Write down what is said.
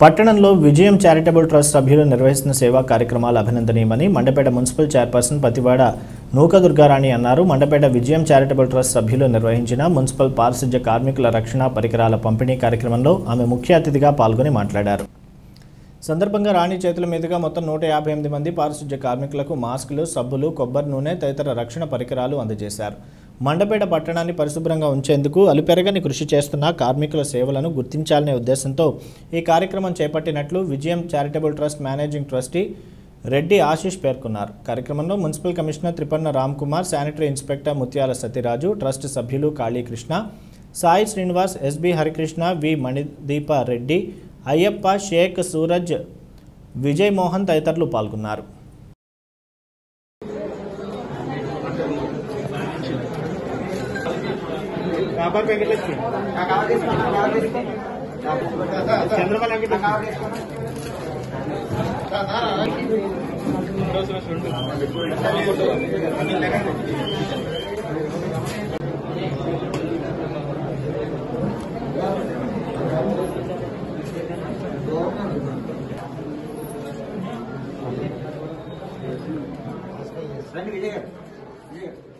పట్టణంలో విజయం charitable trust సభ్యులు నిర్వహిస్తున్న సేవా కార్యక్రమాలు అభినందనీయమని మండపేట మున్సిపల్ చైర్పర్సన్ పతివాడ నూక దుర్గారాణి అన్నారు. మండపేట విజయం చారిటబుల్ ట్రస్ట్ సభ్యులు నిర్వహించిన మున్సిపల్ పారిశుధ్య కార్మికుల రక్షణ పరికరాల పంపిణీ కార్యక్రమంలో ఆమె ముఖ్య అతిథిగా పాల్గొని మాట్లాడారు. సందర్భంగా రాణి చేతుల మీదుగా మొత్తం నూట యాభై ఎనిమిది మంది పారిశుధ్య కార్మికులకు మాస్కులు సబ్బులు కొబ్బరి నూనె తదితర రక్షణ పరికరాలు అందజేశారు. మండపేట పట్టణాన్ని పరిశుభ్రంగా ఉంచేందుకు అలుపెరగని కృషి చేస్తున్న కార్మికుల సేవలను గుర్తించాలనే ఉద్దేశంతో ఈ కార్యక్రమం చేపట్టినట్లు Vijayam charitable trust managing trustee Reddy Ashish పేర్కొన్నారు. కార్యక్రమంలో municipal commissioner Tripanna Ram Kumar sanitary inspector Mutyala Satyaraju trust సభ్యులు కాళీకృష్ణ సాయి శ్రీనివాస్ ఎస్బి హరికృష్ణ వి మణిదీప రెడ్డి అయ్యప్ప షేక్ సూరజ్ విజయ్ మోహన్ తదితరులు పాల్గొన్నారు. రండి విజయ్ గారు విజయ్ గారు